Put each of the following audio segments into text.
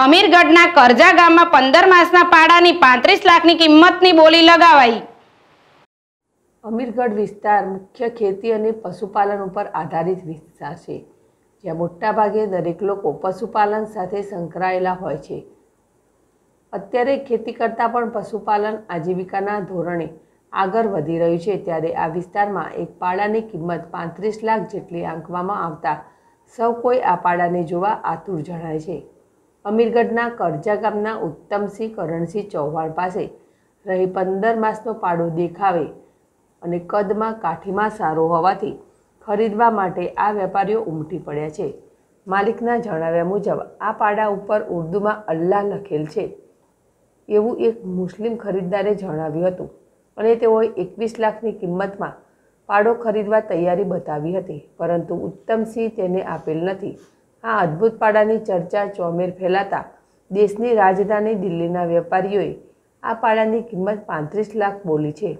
અમીરગઢના કરજા ગામમાં પંદર માસના પાડાની પાંત્રીસ લાખની કિંમતની બોલી લગાવાઈ. અમીરગઢ વિસ્તાર મુખ્ય ખેતી અને પશુપાલન ઉપર આધારિત વિસ્તાર છે, જ્યાં મોટાભાગે દરેક લોકો પશુપાલન સાથે સંકળાયેલા હોય છે. અત્યારે ખેતી કરતાં પણ પશુપાલન આજીવિકાના ધોરણે આગળ વધી રહ્યું છે, ત્યારે આ વિસ્તારમાં એક પાડાની કિંમત પાંત્રીસ લાખ જેટલી આંકવામાં આવતા સૌ કોઈ આ પાડાને જોવા આતુર જણાય છે. અમીરગઢના કરજા ગામના ઉત્તમસિંહ કરણસિંહ ચૌહાણ પાસે રહી પંદર માસનો પાડો દેખાવે અને કદમાં કાઠીમાં સારો હોવાથી ખરીદવા માટે આ વેપારીઓ ઉમટી પડ્યા છે. માલિકના જણાવ્યા મુજબ, આ પાડા ઉપર ઉર્દુમાં અલ્લાહ લખેલ છે. એવું એક મુસ્લિમ ખરીદદારે જણાવ્યું હતું અને તેઓએ એકવીસ લાખની કિંમતમાં પાડો ખરીદવા તૈયારી બતાવી હતી, પરંતુ ઉત્તમસિંહ તેને આપેલ નથી. આ અદ્ભુત પાડાની ચર્ચા ચોમેર ફેલાતા દેશની રાજધાની દિલ્હીના વેપારીઓએ આ પાડાની કિંમત પાંત્રીસ લાખ બોલી છે.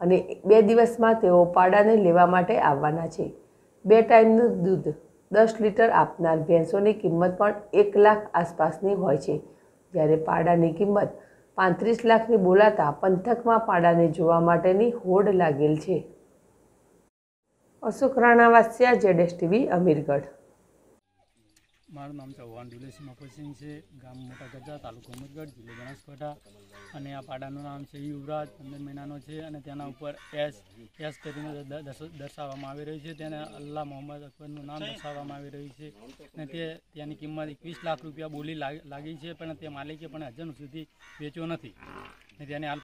અને બે દિવસમાં તેઓ પાડાને લેવા માટે આવવાના છે. બે ટાઈમનું દૂધ, દસ લીટર આપનાર ભેંસોની કિંમત પણ એક લાખ આસપાસની હોય છે. જ્યારે પાડાની કિંમત પાંત્રીસ લાખની બોલાતા પંથકમાં પાડાને જોવા માટેની હોડ લાગેલ છે. અશોક રાણાવાસિયા જેડેશ ટીવી, અમીરગઢ. મારું નામ ચૌહાણ જુલેશ મફતસિંહ છે, ગામ મોટા ગજા તાલુકો અમરગઢ, જિલ્લો બનાસકાંઠા. અને આ પાડાનું નામ છે યુવરાજ, પંદર મહિનાનો છે અને તેના ઉપર એસ એસ કરીને દર્શાવવામાં આવી રહ્યું છે. તેને અલ્લાહ મોહમ્મદ અકબરનું નામ દર્શાવવામાં આવી રહ્યું છે. અને તે, તેની કિંમત એકવીસ લાખ રૂપિયા બોલી લાગ- છે, પણ તે માલિકે પણ હજુ સુધી વેચ્યો નથી. ને તેને હાલ